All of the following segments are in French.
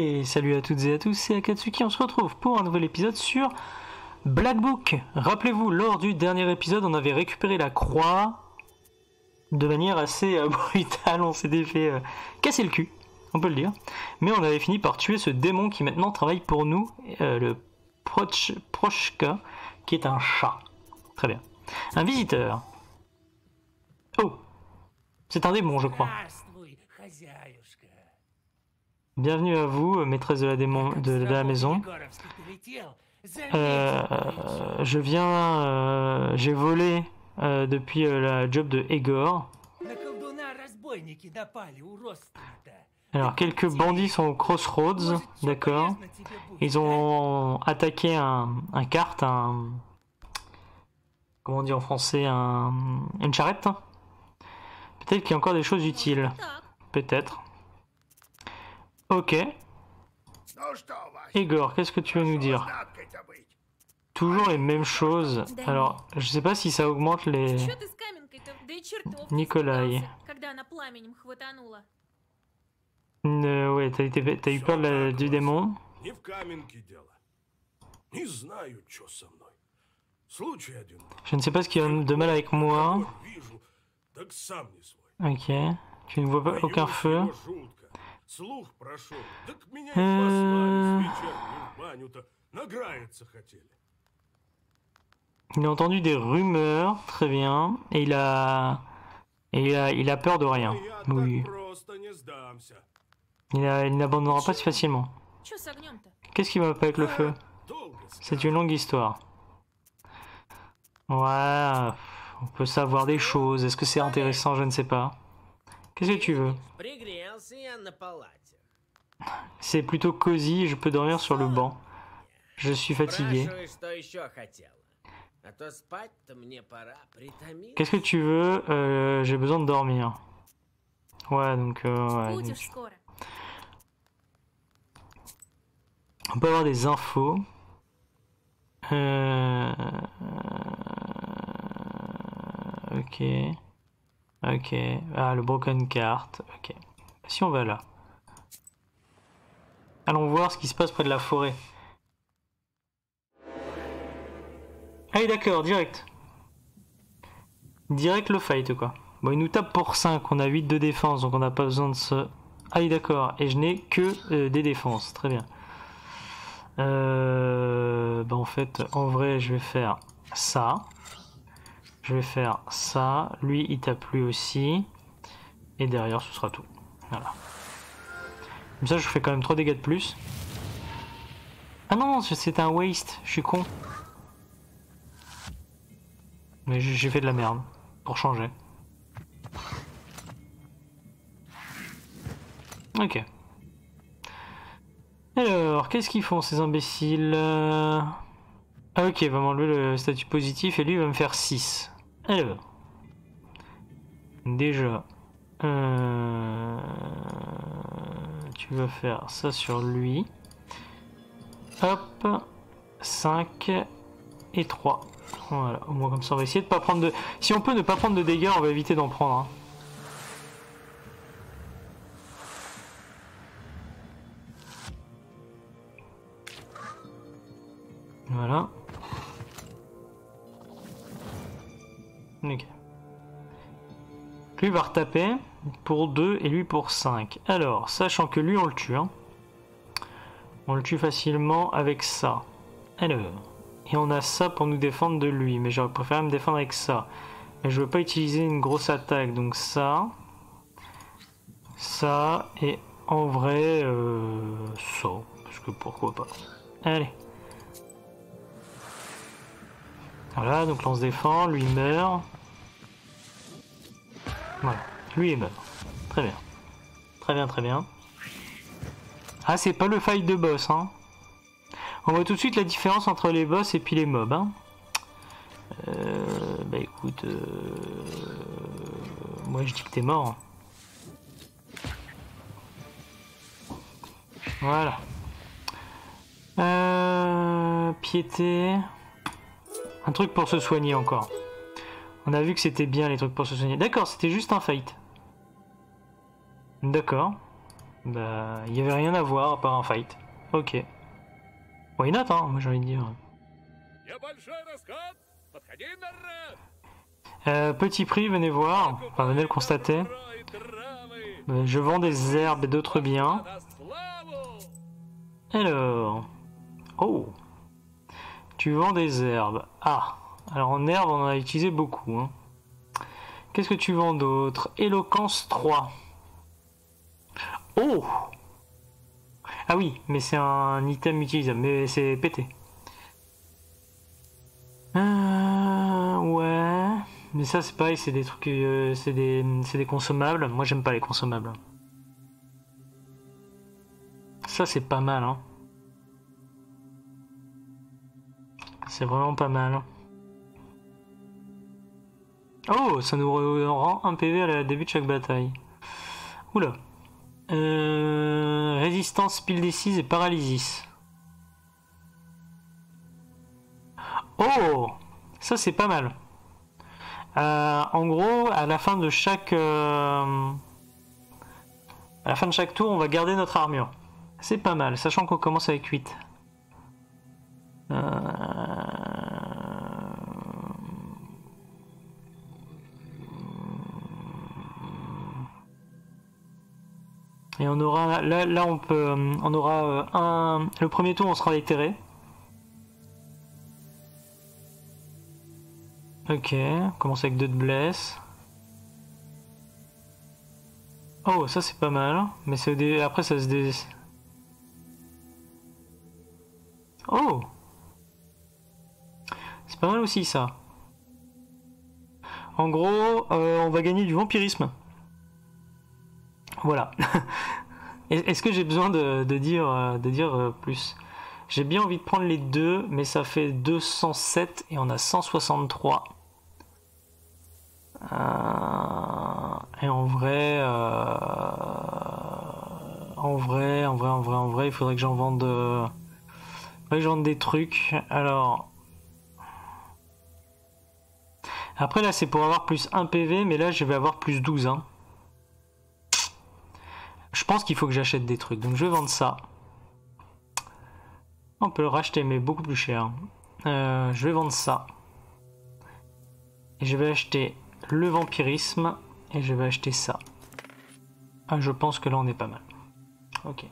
Et salut à toutes et à tous, c'est Akatsuki, on se retrouve pour un nouvel épisode sur Black Book. Rappelez-vous, lors du dernier épisode, on avait récupéré la croix de manière assez euh, brutale, on s'était fait euh, casser le cul, on peut le dire. Mais on avait fini par tuer ce démon qui maintenant travaille pour nous, euh, le Proch Prochka, qui est un chat. Très bien. Un visiteur. Oh C'est un démon, je crois. Bienvenue à vous, euh, maîtresse de la, maison. Euh, je viens, euh, j'ai volé depuis la job de Egor. Alors, quelques bandits sont au Crossroads, d'accord. Ils ont attaqué un, un kart, un. Comment on dit en français Une charrette Peut-être qu'il y a encore des choses utiles. Peut-être. Ok. Igor, qu'est-ce que tu veux nous dire? Toujours les mêmes choses. Alors, je sais pas si ça augmente les... Nikolai. Euh, ouais, t'as eu peur la, du démon? Je ne sais pas ce qu'il y a de mal avec moi. Ok. Tu ne vois pas aucun feu? его жутко. Слух прошел. Так меня и Э. послали с вечерней в баню-то. Награиться хотели. Il a entendu des rumeurs, très bien. Et il a. Et il a, il a peur de rien. Но я Oui. так просто не сдамся. Il, a- il n'abandonnera pas si facilement. Чё с огнем-то? Qu'est-ce qui va pas avec le feu Долго C'est une longue histoire. Ouais. On peut savoir des choses. Est-ce que c'est intéressant Je ne sais pas. Qu'est-ce que tu veux C'est plutôt cosy, je peux dormir sur le banc. Je suis fatigué. Qu'est-ce que tu veux? Euh, j'ai besoin de dormir. Ouais, donc... Euh, On peut avoir des infos. Euh, ok. Ok. Ah, le broken cart. Ok. Si on va là. Allons voir ce qui se passe près de la forêt. Ah oui, d'accord, direct. Direct le fight, quoi. Bon, il nous tape pour 5, on a 8 de défense, donc on n'a pas besoin de se... Ah oui, d'accord, et je n'ai que euh, des défenses, très bien. Euh... Bah en fait, en vrai, je vais faire ça. Je vais faire ça. Lui, il tape lui aussi. Et derrière, ce sera tout. Voilà. Comme ça, je fais quand même 3 dégâts de plus. Ah non, c'est un waste, je suis con. Mais j'ai fait de la merde. Pour changer. Ok. Alors, qu'est-ce qu'ils font ces imbéciles? Ah ok, il va m'enlever le statut positif et lui il va me faire 6. Alors. Déjà. Euh, Tu vas faire ça sur lui. Hop. 5 et 3. Voilà, au moins comme ça on va essayer de pas prendre de... Si on peut ne pas prendre de dégâts, on va éviter d'en prendre. hein. Voilà. Ok. Lui va retaper pour 2 et lui pour 5. Alors, sachant que lui on le tue. hein. On le tue facilement avec ça. Alors. Et on a ça pour nous défendre de lui. Mais j'aurais préféré me défendre avec ça. Mais je veux pas utiliser une grosse attaque. Donc ça. Ça. Et en vrai, euh, ça. Parce que pourquoi pas. Allez. Voilà, donc là on se défend, lui meurt. Voilà, lui il meurt. Très bien. Très bien, très bien. Ah, c'est pas le fight de boss, hein. On voit tout de suite la différence entre les boss et puis les mobs, hein. Euh, bah écoute, euh, moi je dis que t'es mort. Voilà. Euh, piété. Un truc pour se soigner encore. On a vu que c'était bien les trucs pour se soigner. D'accord, c'était juste un fight. D'accord. Bah, il y avait rien à voir à part un fight. Ok. Why not, hein, moi j'ai envie de dire. Euh, petit prix, venez voir. Enfin, venez le constater. Euh, Je vends des herbes et d'autres biens. Alors. Oh. Tu vends des herbes. Ah. Alors en herbe, on en a utilisé beaucoup. hein. Qu'est-ce que tu vends d'autre? Éloquence 3. Oh Ah oui, mais c'est un item utilisable, mais c'est pété. Euh, ouais. Mais ça, c'est pareil, c'est des trucs. euh, c'est des, c'est des consommables. Moi, j'aime pas les consommables. Ça, c'est pas mal, hein. C'est vraiment pas mal. Oh, ça nous rend un PV à la début de chaque bataille. Oula. Euh, résistance, pile 6 et paralysis. Oh Ça c'est pas mal. Euh, en gros, à la fin de chaque... euh, à la fin de chaque tour, on va garder notre armure. C'est pas mal, sachant qu'on commence avec 8. Et on aura là, là on peut, euh, on aura euh, un. Le premier tour, on sera éthéré. Ok, on commence avec deux de bless. Oh, ça c'est pas mal, mais c'est après ça se dé. Oh, c'est pas mal aussi ça. En gros, euh, on va gagner du vampirisme. Voilà. Est- Est-ce que j'ai besoin de, dire, euh, euh, plus? J'ai bien envie de prendre les deux, mais ça fait 207 et on a 163. Euh, et en vrai, en vrai, en vrai, en vrai, en vrai, il faudrait que j'en vende, vende des trucs. Alors, après là, c'est pour avoir plus 1 PV, mais là, je vais avoir plus 12. Hein. Je pense qu'il faut que j'achète des trucs, donc je vais vendre ça. On peut le racheter, mais beaucoup plus cher. Euh, je vais vendre ça. Et je vais acheter le vampirisme. Et je vais acheter ça. Ah, je pense que là on est pas mal. Ok.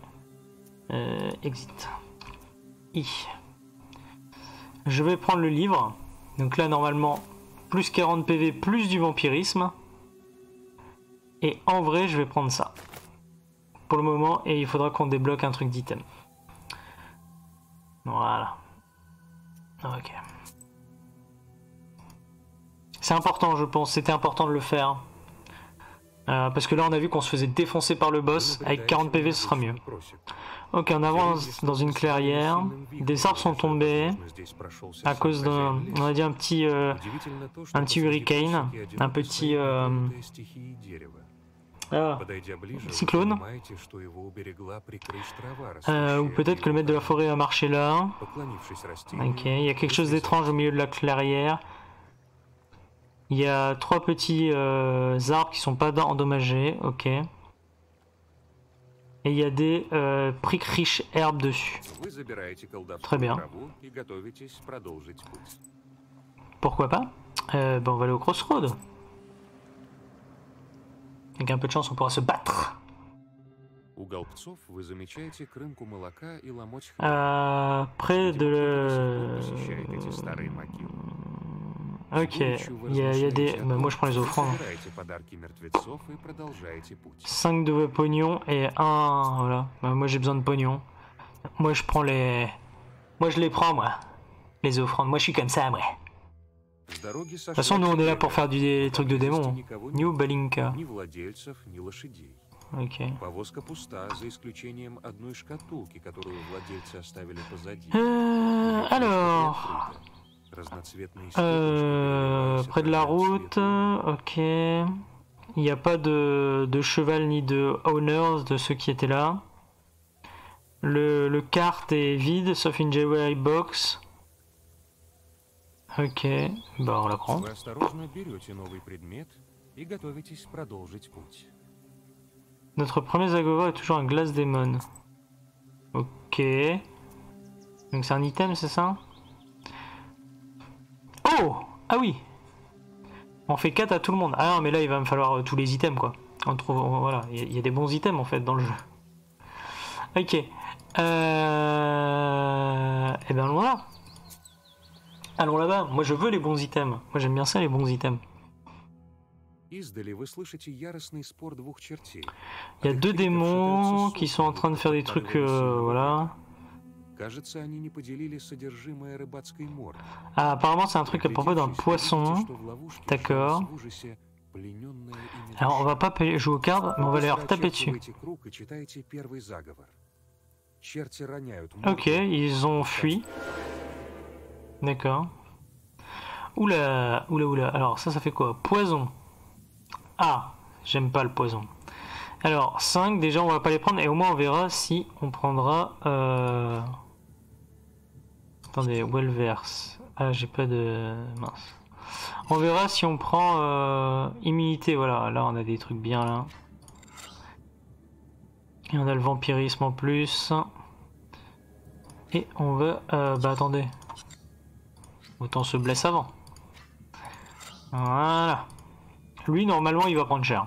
Euh, exit. I. Je vais prendre le livre. Donc là normalement, plus 40 PV, plus du vampirisme. Et en vrai, je vais prendre ça pour le moment et il faudra qu'on débloque un truc d'item. Voilà. Ok. C'est important, je pense. C'était important de le faire. Euh, parce que là, on a vu qu'on se faisait défoncer par le boss. Avec 40 PV, ce sera mieux. Ok, on avance dans une clairière. Des arbres sont tombés à cause d'un, on a dit un petit, euh, un petit hurricane, un petit, euh, ah, cyclone. Euh, ou peut-être que le maître de la forêt a marché là. Ok, il y a quelque chose d'étrange au milieu de la clairière. Il y a trois petits euh, arbres qui sont pas endommagés. Ok. Et il y a des euh, prickriches herbes dessus. Très bien. Pourquoi pas? Euh, ben On va aller au crossroad. Avec un peu de chance, on pourra se battre. Euh, près de. Ok, il y, a, des... Moi je prends les offrandes. 5 de pognon et 1... Voilà. Bah, moi j'ai besoin de pognon. Moi je prends les... Moi je les prends moi. Les offrandes. Moi je suis comme ça moi. С дороги De toute façon nous on est là pour faire du, des trucs de démons. Никого New нет. Balinka. Ни владельцев, ни лошадей. Ok. Повозка пуста, за исключением одной шкатулки, которую владельцы оставили позади. Euh, alors... Разноцветные Euh, стеклышки près de la переливаются route, ok. Il n'y a pas de, de cheval ni de owners de ceux qui étaient là. Le, le carte est vide, sauf une jewelry box. Ok, bah on la prend. Вы осторожно берете новый предмет и готовитесь продолжить путь. Notre premier Zagova est toujours un glace démon. Ok. Donc c'est un item, c'est ça Oh Ah oui On fait 4 à tout le monde. Ah non, mais là, il va me falloir euh, tous les items, quoi. On trouve... on- Voilà, il y, a- il y a des bons items, en fait, dans le jeu. Ok. Euh... Eh ben, allons là. Allons là-bas, moi je veux les bons items. Moi j'aime bien ça, les bons items. Il y a deux démons qui sont en train de faire des trucs, euh, voilà. Apparemment c'est un truc à propos d'un poisson. D'accord. Alors on va pas jouer aux cartes, mais on va leur taper dessus. Ok, ils ont fui. D'accord. Oula, oula, oula. Alors, ça, ça fait quoi? Poison. Ah, j'aime pas le poison. Alors, 5, déjà, on va pas les prendre, et au moins, on verra si on prendra... Euh... Attendez, Wellverse. Ah, j'ai pas de... Mince. On verra si on prend euh, immunité, voilà. Là, on a des trucs bien, là. Et on a le vampirisme en plus. Et on va... euh, bah attendez. Autant se blesse avant. Voilà. Lui, normalement, il va prendre cher.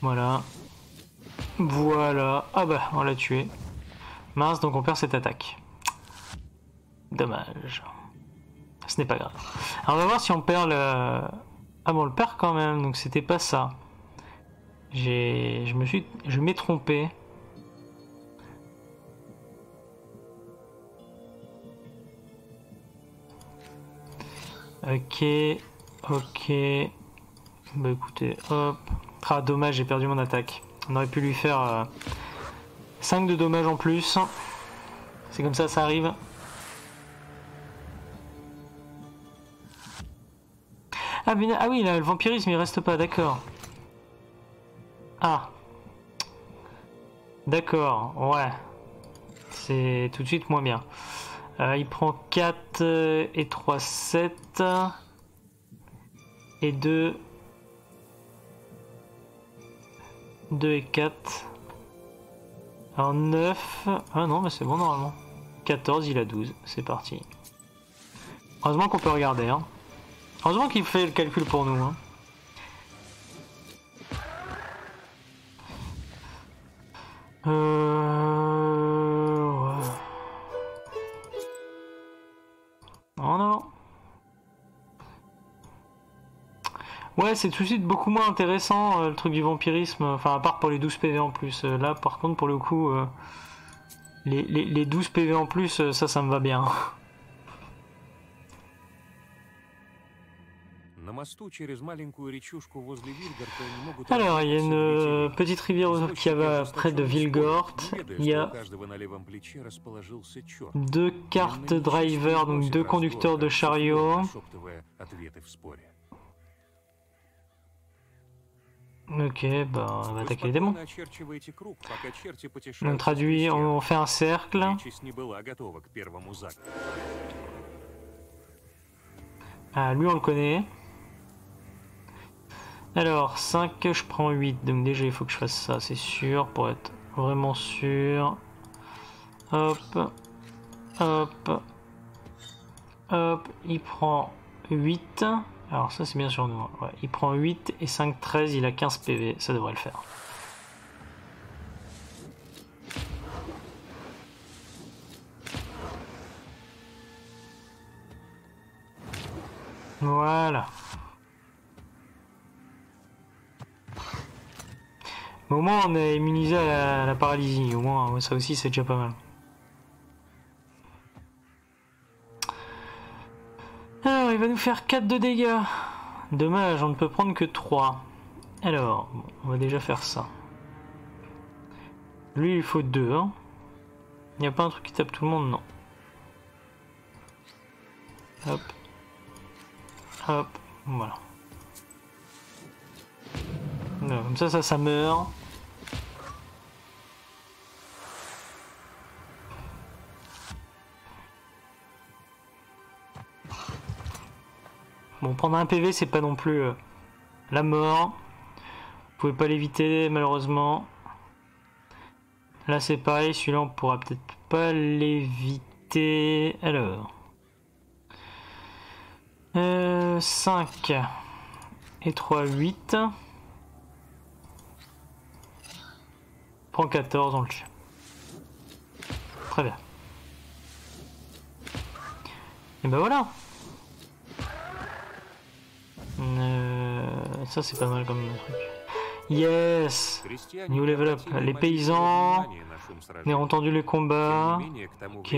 Voilà. Voilà. Ah bah, on l'a tué. Mince, donc on perd cette attaque. Dommage. Ce n'est pas grave. Alors on va voir si on perd le... Ah bon, on le perd quand même, donc c'était pas ça. J'ai... Je me suis... Je m'ai trompé. Ok, ok. Bah écoutez, hop. Ah dommage, j'ai perdu mon attaque. On aurait pu lui faire 5 de dommages en plus. C'est comme ça, ça arrive. Ah, ah oui, là, le vampirisme il reste pas, d'accord. Ah. D'accord, ouais. C'est tout de suite moins bien. Euh, il prend 4 euh, et 3, 7. Et 2. 2 et 4. Alors 9. Ah non, mais c'est bon normalement. 14, il a 12. C'est parti. Heureusement qu'on peut regarder. Hein. Heureusement qu'il fait le calcul pour nous. Hein. Euh... Non. Ouais, c'est tout de suite beaucoup moins intéressant euh, le truc du vampirisme. Enfin, à part pour les 12 PV en plus. Euh, là, par contre, pour le coup, euh, les, les, les 12 PV en plus, ça, ça me va bien. На мосту через маленькую речушку возле Вильгарта не могут Alors, il y a une euh, различить petite rivière Извозчики qui va près de ожесточенно Vilgort. спорят, не ведая, Il y что у a каждого на левом плече расположился черт. deux cartes driver, donc deux conducteurs de chariot. Нашептывая ответы в споре. Ok, bah on va Вы attaquer les démons. спокойно очерчиваете круг, пока черти On потешаются traduit, в on fait un cercle. Нечисть не была готова к первому заговору. Ah, lui on le connaît. Alors, 5, je prends 8. Donc déjà, il faut que je fasse ça, c'est sûr, pour être vraiment sûr. Hop. Hop. Hop. Il prend 8. Alors ça, c'est bien sûr nous. Ouais, il prend 8 et 5, 13. Il a 15 PV. Ça devrait le faire. Voilà. Au moins on est immunisé à la, paralysie, au moins ça aussi c'est déjà pas mal. Alors il va nous faire 4 de dégâts. Dommage, on ne peut prendre que 3. Alors, bon, on va déjà faire ça. Lui il faut 2. Hein. Il n'y a pas un truc qui tape tout le monde, non. Hop. Hop, voilà. Comme ça, ça, ça meurt. Bon, prendre un PV, c'est pas non plus euh, la mort. Vous pouvez pas l'éviter malheureusement. Là c'est pareil, celui-là on pourra peut-être pas l'éviter. Alors. Euh, 5 et 3, 8. Prends 14, on le tue. Très bien. Et ben voilà. Euh, ça c'est pas mal comme truc. Yes New level up. Les paysans ont entendu les combats. Ok.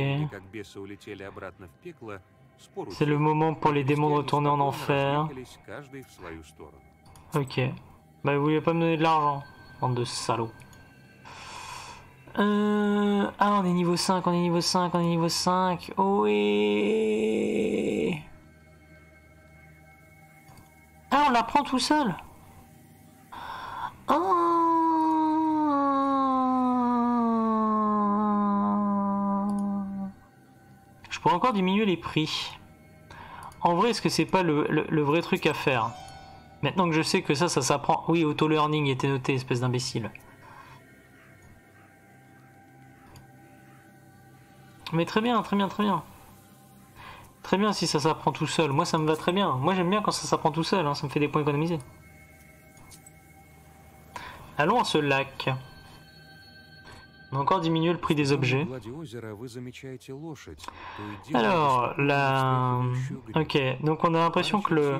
C'est le moment pour les démons de retourner en enfer. Ok. Bah vous voulez pas me donner de l'argent, bande de salauds. Euh, ah on est niveau 5, on est niveau 5, on est niveau 5. Oh ouais on la prend tout seul. Oh. Je pourrais encore diminuer les prix. En vrai, est-ce que c'est pas le, le- le vrai truc à faire? Maintenant que je sais que ça, ça s'apprend. Oui, auto-learning était noté, espèce d'imbécile. Mais très bien, très bien, très bien. Très bien si ça s'apprend tout seul. Moi, ça me va très bien. Moi, j'aime bien quand ça s'apprend tout seul. Hein. Ça me fait des points économisés. Allons à ce lac. On a encore diminué le prix des objets. Alors, la... Ok, donc on a l'impression que le...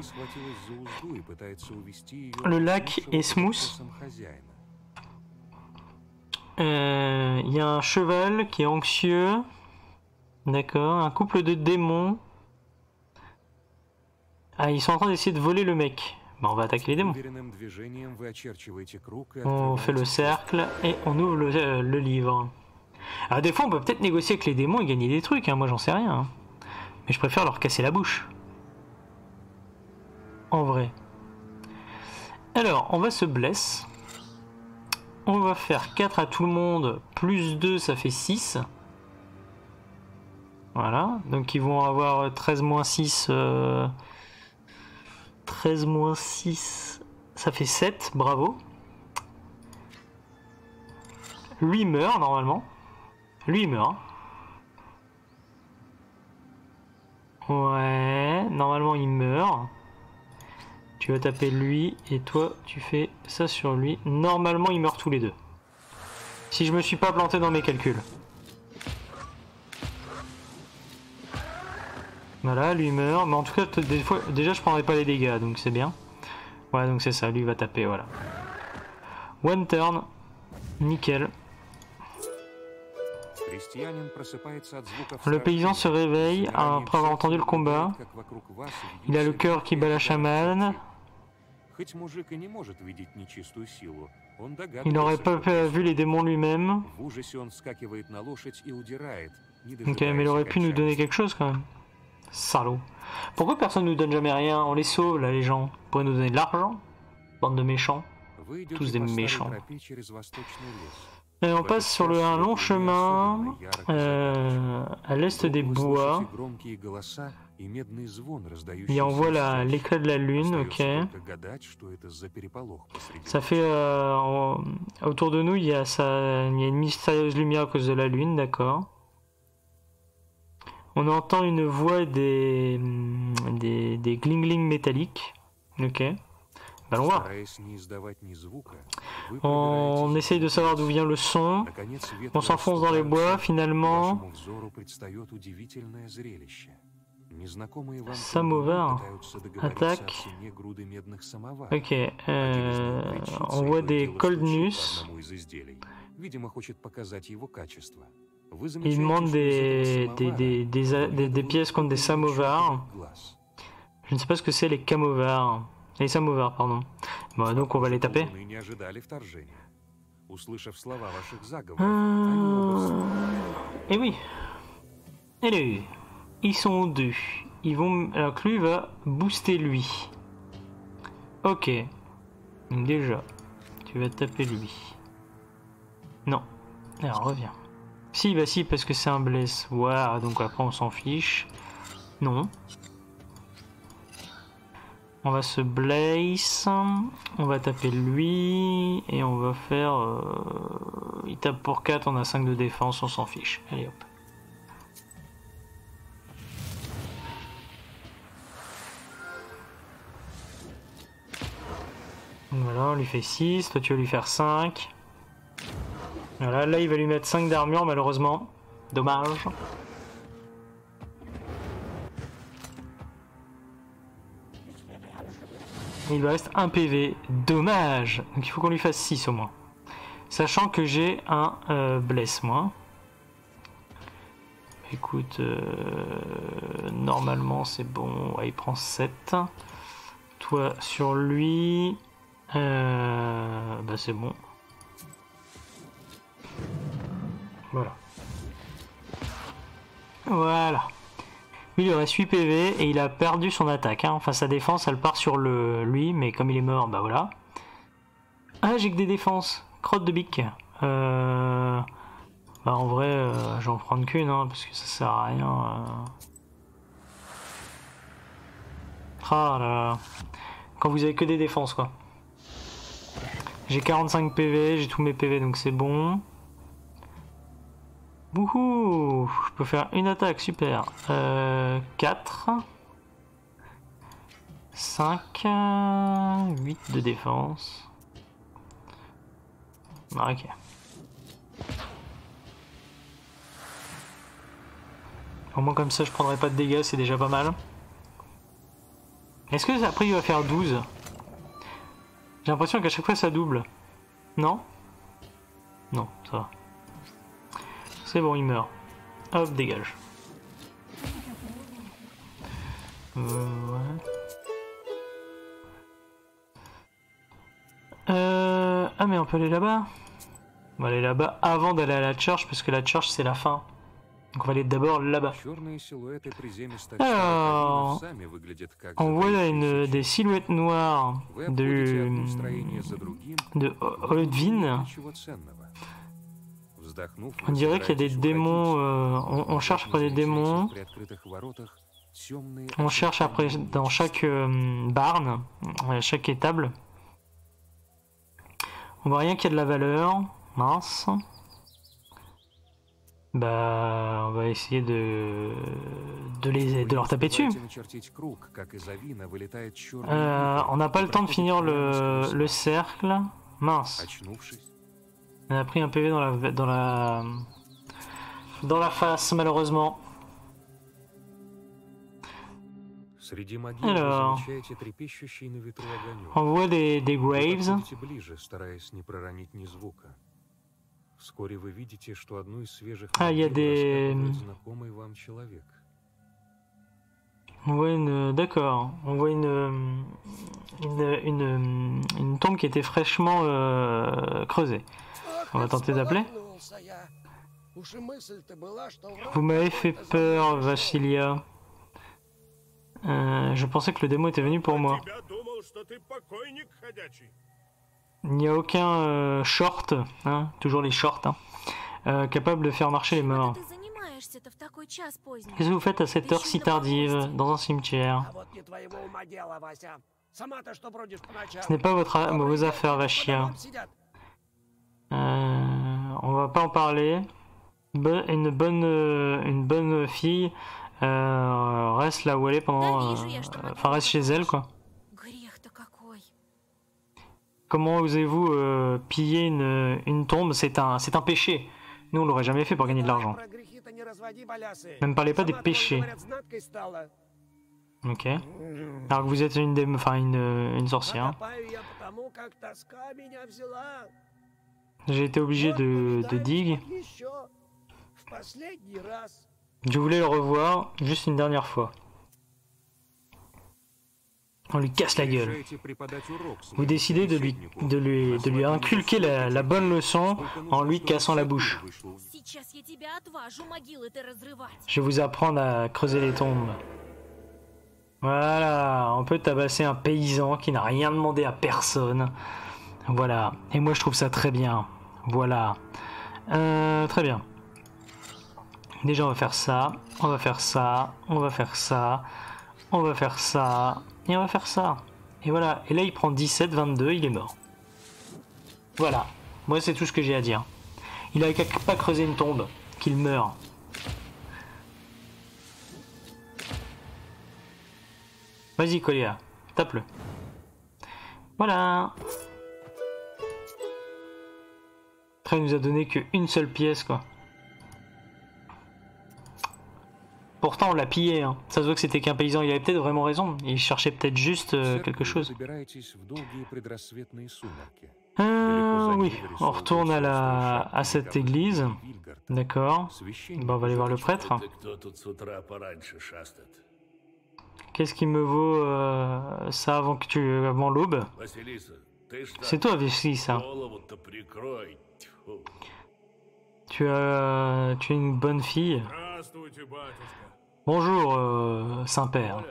Le lac est smooth. Euh, il y a un cheval qui est anxieux. D'accord, un couple de démons. Ah, ils sont en train d'essayer de voler le mec. Bah, on va attaquer les démons. On fait le cercle et on ouvre le, euh, livre. Alors des fois, on peut peut-être négocier avec les démons et gagner des trucs, hein. moi j'en sais rien. Hein. Mais je préfère leur casser la bouche. En vrai. Alors, on va se blesser. On va faire 4 à tout le monde, plus 2, ça fait 6. Voilà, donc ils vont avoir 13 moins 6, 13 moins 6, ça fait 7, bravo. Lui meurt normalement. Lui meurt. Ouais, normalement il meurt. Tu vas taper lui et toi tu fais ça sur lui. Normalement ils meurent tous les deux. Si je me suis pas planté dans mes calculs. Voilà, lui meurt. Mais en tout cas, des fois, déjà, je prendrai pas les dégâts, donc c'est bien. Ouais, donc c'est ça, lui va taper, voilà. One turn. Nickel. Le paysan se réveille après avoir entendu le combat. Il a le cœur qui bat la chamane. Il n'aurait pas vu les démons lui-même. Ok, mais il aurait pu nous donner quelque chose quand même. Salaud. Pourquoi personne nous donne jamais rien? On les sauve là, les gens. Vous pourrez nous donner de l'argent Bande de méchants. tous des méchants. Et on passe sur le, un long chemin euh, à l'est des bois. Et on voit la- l'éclat de la lune, ok. Ça fait euh, autour de nous, il y, a ça, il y a une mystérieuse lumière à cause de la lune, d'accord. On entend une voix des des, des glingling métalliques, ok. Allons voir. On essaye de savoir d'où vient le son. On s'enfonce dans les bois, finalement. Samovar. Attaque. Ok, euh, on voit des coldnus. Il demande des, des, des, des, pièces contre des samovars. Je ne sais pas ce que c'est les camovars. Les samovars, pardon. Bon, donc on va les taper. Euh... Et oui. Allez, ils sont deux. Ils vont. Alors que lui va booster lui. Ok. Déjà, tu vas taper lui. Non. Alors reviens. Si, bah si, parce que c'est un bless. Waouh, donc après on s'en fiche. Non. On va se blaze. On va taper lui. Et on va faire. euh, Il tape pour 4, on a 5 de défense, on s'en fiche. Allez hop. Voilà, on lui fait 6. Toi, tu vas lui faire 5. Voilà, là, il va lui mettre 5 d'armure, malheureusement. Dommage. Il lui reste un PV. Dommage. Donc il faut qu'on lui fasse 6 au moins. Sachant que j'ai un euh, bless moi. Écoute, euh, normalement c'est bon. Ouais, il prend 7. Toi sur lui. euh, bah c'est bon. Voilà. Voilà. Lui, il reste 8 PV et il a perdu son attaque. hein. Enfin, sa défense, elle part sur le lui, mais comme il est mort, bah voilà. Ah, j'ai que des défenses. Crotte de bique. Euh... Bah, en vrai, euh, j'en prends qu'une, hein, parce que ça sert à rien. euh. Ah là là. Quand vous avez que des défenses, quoi. J'ai 45 PV, j'ai tous mes PV, donc c'est bon. Wouhou Je peux faire une attaque, super. Euh, 4. 5. 8 de défense. Ah, ok. Au moins comme ça je prendrai pas de dégâts, c'est déjà pas mal. Est-ce que après il va faire 12 J'ai l'impression qu'à chaque fois ça double. Non? Non, ça va. C'est bon, il meurt. Hop, dégage. Euh, euh, Ah mais on peut aller là-bas On va aller là-bas avant d'aller à la church parce que la church c'est la fin. Donc on va aller d'abord là-bas. Alors, on voit là une, des silhouettes noires de, de on dirait qu'il y a des démons, on, euh, cherche après des démons. On cherche après dans chaque euh, barne, euh, chaque étable. On voit rien qu'il y a de la valeur. Mince. Bah, on va essayer de, de, les, de leur taper dessus. On n'a pas le temps de finir le, le cercle. Mince. On a pris un PV dans la dans la dans la face malheureusement. Alors, on voit des, des graves. Ah, il y a des... On voit une... D'accord. On voit une une, une... tombe qui était fraîchement euh, creusée. On va tenter d'appeler Vous m'avez fait peur, Vassilia. Euh, je pensais que le démon était venu pour moi. Il n'y a aucun euh, short, hein, toujours les shorts, hein, euh, capable de faire marcher les morts. Qu'est-ce que vous faites à cette heure si tardive, dans un cimetière? Ce n'est pas votre, euh, vos affaires, Vachia. Euh, on va pas en parler. Une bonne, euh, une bonne fille euh, reste là où elle est pendant. Enfin, reste chez elle, quoi. Comment osez-vous piller une, tombe? C'est un, un péché. Nous, on l'aurait jamais fait pour gagner de l'argent. Ne me parlez pas des péchés. Ok. Alors que vous êtes une, des, une, une sorcière. J'ai été obligé de, de digue. Je voulais le revoir juste une dernière fois. On lui casse la gueule. Vous décidez de lui, de lui, de lui inculquer la, la, bonne leçon en lui cassant la bouche. Je vais vous apprendre à creuser les tombes. Voilà, on peut tabasser un paysan qui n'a rien demandé à personne. Voilà, et moi je trouve ça très bien. Voilà. Euh, très bien. Déjà on va faire ça, on va faire ça, on va faire ça, on va faire ça, et on va faire ça. Et voilà. Et là, il prend 17, 22, il est mort. Voilà. Moi, c'est tout ce que j'ai à dire. Il a qu'à pas creuser une tombe, qu'il meurt. Vas-y, Colia, tape-le. Voilà. après, il nous a donné qu'une seule pièce, quoi. Pourtant, on l'a pillé. Hein. Ça se voit que c'était qu'un paysan. Il avait peut-être vraiment raison. Il cherchait peut-être juste euh, quelque chose. Euh, oui, on retourne à, la... à cette église. D'accord. Bon, on va aller voir le prêtre. Qu'est-ce qui me vaut euh, ça avant que tu euh, avant l'aube? C'est toi, Vichy, ça. Tu as, tu es une bonne fille. Bonjour, euh, Saint-Père.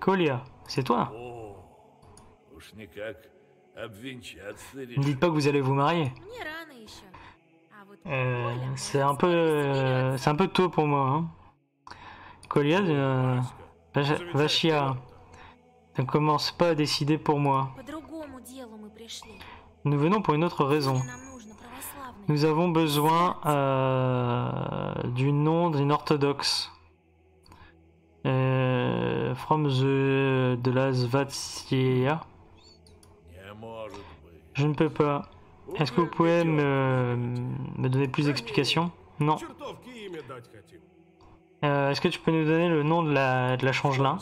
Colia, c'est toi. Ne dites pas que vous allez vous marier. Euh, c'est un peu, c'est un peu tôt pour moi. Hein. Colia, euh, Vachia, ne commence pas à décider pour moi. Nous venons pour une autre raison. Nous avons besoin euh, du nom d'une orthodoxe. Euh, from the, de la Svatsiya. Je ne peux pas. Est-ce que vous pouvez me, me donner plus d'explications? Non. Euh, est-ce que tu peux nous donner le nom de la, de la changelin?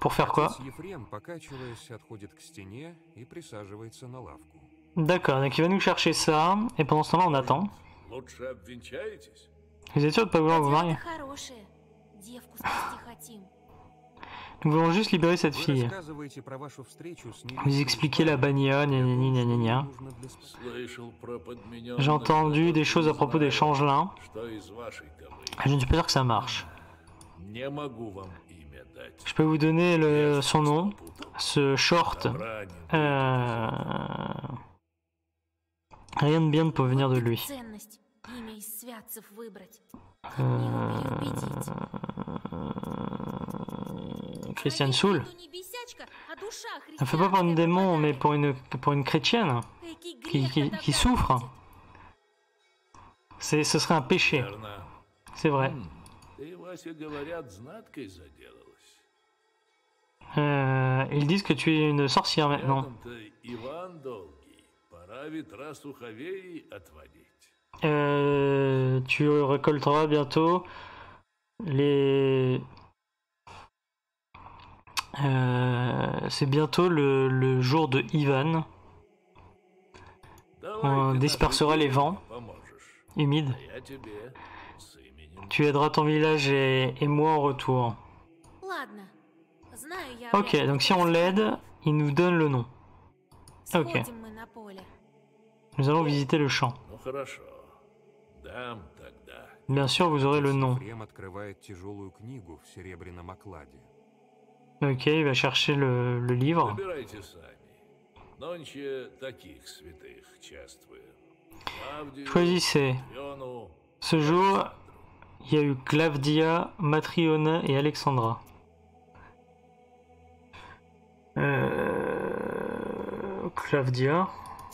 Pour faire quoi D'accord, donc il va nous chercher ça, et pendant ce temps-là, on attend. Vous êtes sûr de ne pas vouloir vous marier Nous voulons juste libérer cette fille. Vous expliquez la bagnole, gna J'ai entendu des choses à propos des changelins. Je ne suis pas sûr que ça marche. Je peux vous donner son nom. Ce short. Euh, rien de bien ne peut venir de lui. Euh... Christian Soul ne fait pas pour un démon, mais pour une, pour une chrétienne qui, qui, qui souffre. Ce serait un péché. C'est vrai. Euh, ils disent que tu es une sorcière maintenant. Euh, tu récolteras bientôt les. Euh, c'est bientôt le, jour de Ivan. On dispersera les vents humides. Tu aideras ton village et moi en retour. Ok, donc si on l'aide, il nous donne le nom. Ok. Nous allons visiter le champ. Bien sûr, vous aurez le nom. Ok, il va chercher le, livre. Choisissez. Ce jour, il y a eu Glavdia, Matriona et Alexandra. Euh... Clavdia.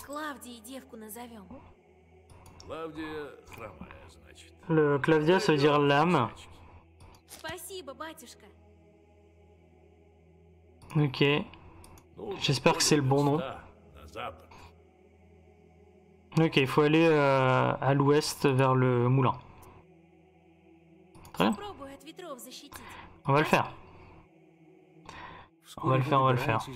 Клавдии девку назовем. Клавдия хромая, значит. Le Clavdia, ça veut dire l'âme. Спасибо, батюшка. Ok. Ну, J'espère que c'est le bon nom. верста На запад. Ok, il faut aller euh, à l'ouest vers le moulin. Très bien, Попробуй от ветров защитить. on va le faire. On va le faire, on va le faire.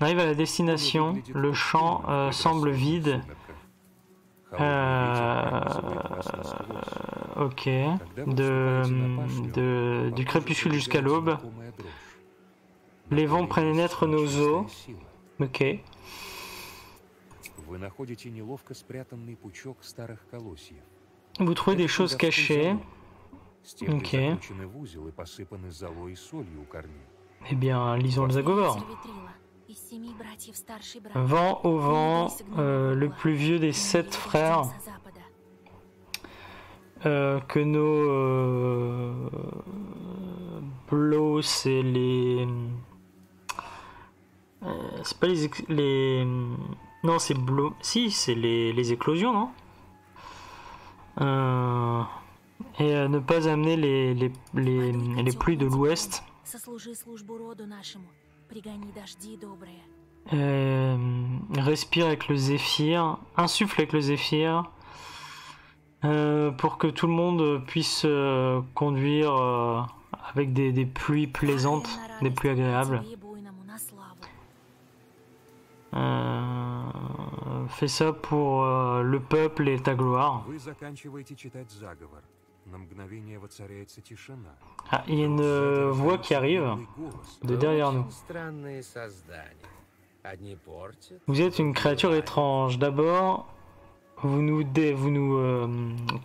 On arrive à la destination. Le champ euh, semble vide. Euh, ok. Du crépuscule jusqu'à l'aube. Les vents prennent naître nos eaux. Ok. Vous trouvez des choses cachées. Ok. Eh bien, lisons le Zagovor. Vent au vent, euh, le plus vieux des sept frères euh, que nos euh, c'est les euh, c'est pas les, les non c'est blow si c'est les, les, éclosions non? Et ne pas amener les, les, les pluies de l'ouest Сослужи службу роду нашему. Пригони дожди добрые. Euh, respire avec le zéphyr, insuffle avec le zéphyr, euh, pour que tout le monde puisse euh, conduire euh, avec des, des pluies plaisantes, des pluies agréables. Тебе и буйному на славу. Euh, fais ça pour euh, le peuple et ta gloire. Ah, il y a une voix qui arrive de derrière nous. Vous êtes une créature étrange. D'abord, vous nous, dé, vous nous euh,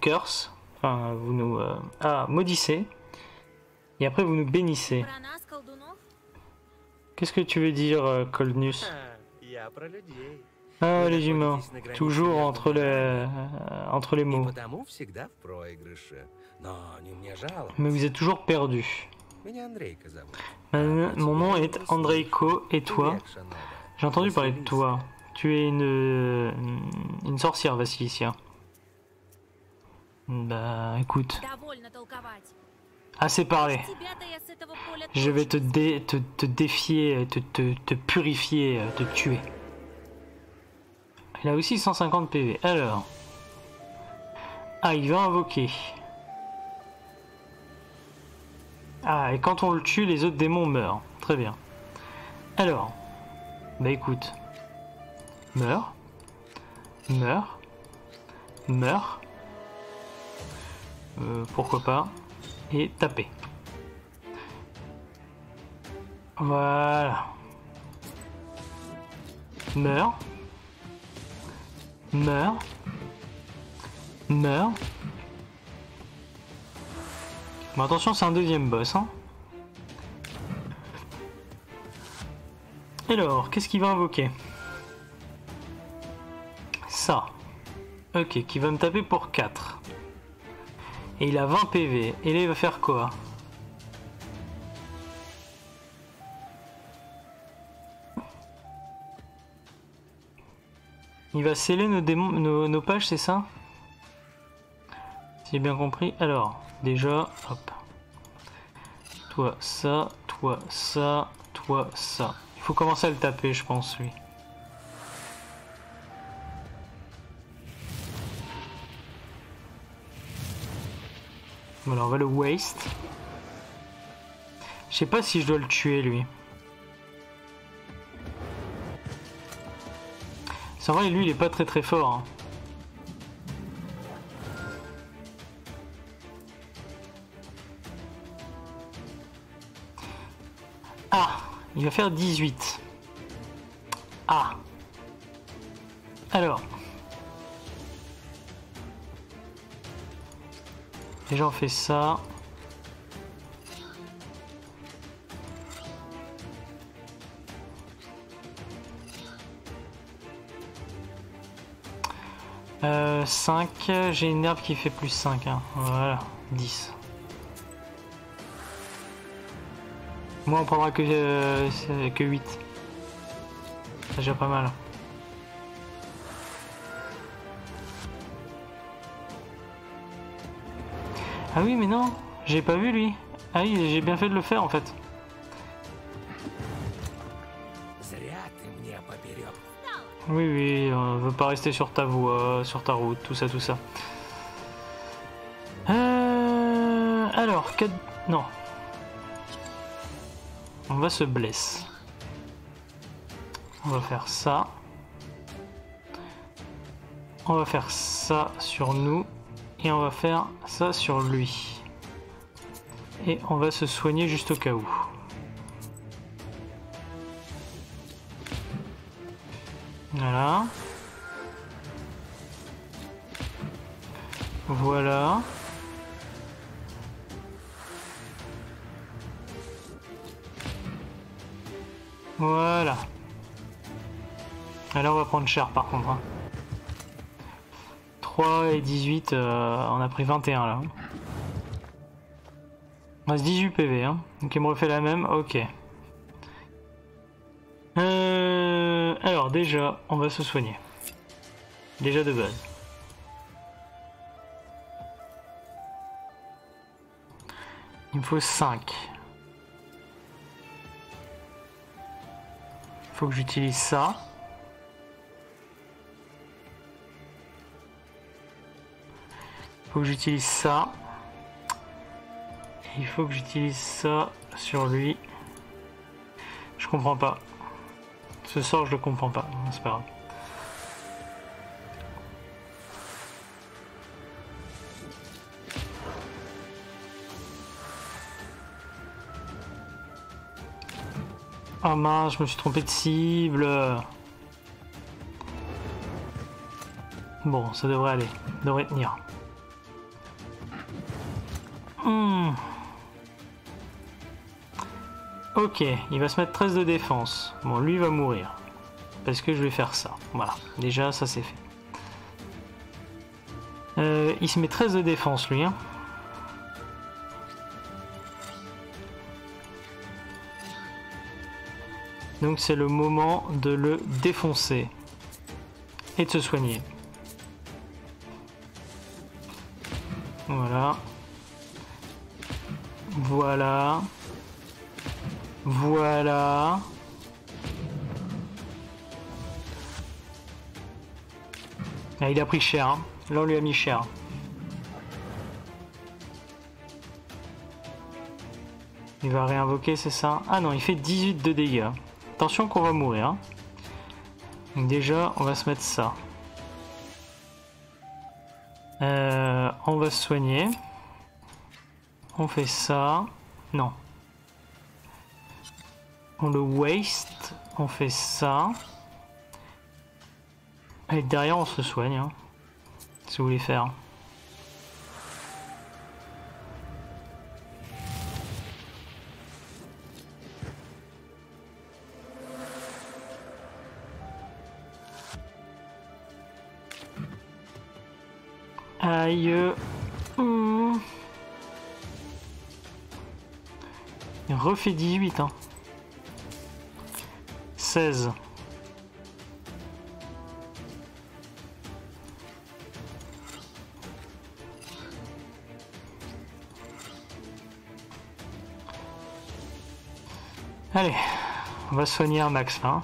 curse, enfin, vous nous euh, ah, maudissez, et après vous nous bénissez. Qu'est-ce que tu veux dire, euh, Coldnus ah, les humains, toujours euh, entre les, entre les mots. Mais vous êtes toujours perdu. Э, mon nom est Andreiko, et toi? J'ai entendu parler de toi. Tu es une, euh, une sorcière, Vassilicia. Bah, écoute. Assez ah, parlé. Je vais te, dé, te, te défier, te purifier, te tuer. A aussi 150 PV. Alors. Ah, il va invoquer. Ah, et quand on le tue, les autres démons meurent. Très bien. Alors. Bah écoute. Meurs. Meurs. Meurs. Euh, pourquoi pas. Et taper. Voilà. Meurs. Meurs. Meurs. Bon, attention, c'est un deuxième boss. Hein. Alors, qu'est-ce qu'il va invoquer? Ça. Ok, qui va me taper pour 4. Et il a 20 PV. Et là, il va faire quoi? Il va sceller nos, pages, c'est ça? Si j'ai bien compris. Alors, déjà, hop. Toi, ça, toi, ça, toi, ça. Il faut commencer à le taper, je pense, lui. Voilà, on va le waste. Je sais pas si je dois le tuer, lui. C'est vrai, lui, il est pas très très fort. hein. Ah, il va faire 18. Ah. Alors. Et j'en fais ça. Euh, 5, j'ai une herbe qui fait plus 5. hein. Voilà, 10. Moi, on prendra que, euh, que 8. C'est déjà pas mal. Ah oui, mais non, j'ai pas vu lui. Ah oui, j'ai bien fait de le faire en fait. Oui, oui, on veut pas rester sur ta voie, sur ta route, tout ça, tout ça. Euh, alors, quatre- non. On va se blesser. On va faire ça. On va faire ça sur nous. Et on va faire ça sur lui. Et on va se soigner juste au cas où. Voilà. Voilà. Voilà. Alors on va prendre cher par contre. hein. 3 et 18, euh, on a pris 21 là. Il reste 18 PV, hein. Donc il me refait la même, ok. Déjà, on va se soigner. Déjà de base. Il me faut 5. Faut que j'utilise ça. Faut que j'utilise ça. Il faut que j'utilise ça sur lui. Je comprends pas. Ce sort, je le comprends pas. C'est pas grave. Ah mince, je me suis trompé de cible. Bon, ça devrait aller. Devrait tenir. Hmm. Ok, il va se mettre 13 de défense. Bon, lui va mourir. Parce que je vais faire ça. Voilà, déjà ça c'est fait. Euh, il se met 13 de défense lui. Hein. Donc c'est le moment de le défoncer. Et de se soigner. Voilà. Voilà. Voilà. Ah, il a pris cher. hein. Là, on lui a mis cher. Il va réinvoquer, c'est ça? Ah non, il fait 18 de dégâts. Attention qu'on va mourir. hein. Donc déjà, on va se mettre ça. Euh, on va se soigner. On fait ça. Non. On le waste. On fait ça. Et derrière, on se soigne. hein. Si vous voulez faire? Aïe. Il refait 18. Hein. 16. Allez, on va soigner max là.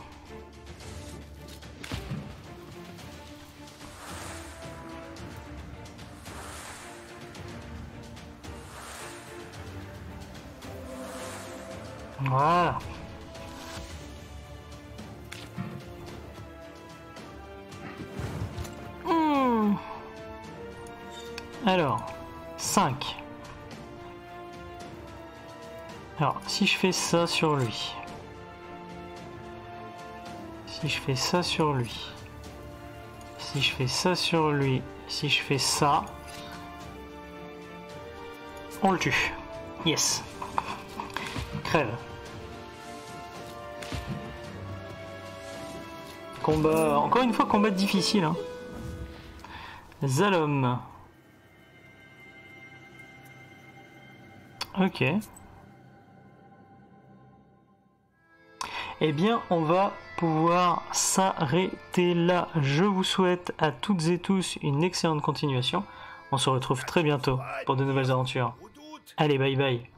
Alors, 5. Alors, si je fais ça sur lui. Si je fais ça sur lui. Si je fais ça sur lui. Si je fais ça. On le tue. Yes. Crève. Combat. Encore une fois, combat difficile. Hein. Zalom. Ok. Eh bien, on va pouvoir s'arrêter là. Je vous souhaite à toutes et tous une excellente continuation. On se retrouve très bientôt pour de nouvelles aventures. Allez, bye bye.